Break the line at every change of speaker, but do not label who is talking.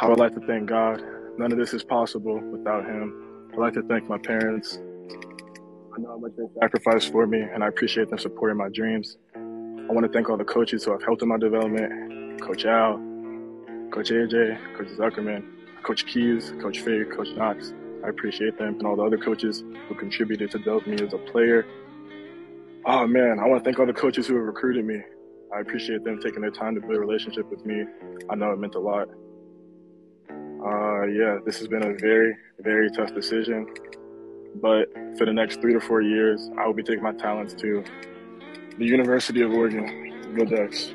I would like to thank God. None of this is possible without Him. I'd like to thank my parents. I know how much they sacrificed for me, and I appreciate them supporting my dreams. I want to thank all the coaches who have helped in my development Coach Al, Coach AJ, Coach Zuckerman, Coach Keys, Coach Faye, Coach Knox. I appreciate them and all the other coaches who contributed to develop me as a player. Oh man, I want to thank all the coaches who have recruited me. I appreciate them taking their time to build a relationship with me. I know it meant a lot. Uh, yeah, this has been a very, very tough decision. But for the next three to four years, I will be taking my talents to the University of Oregon. Go Ducks.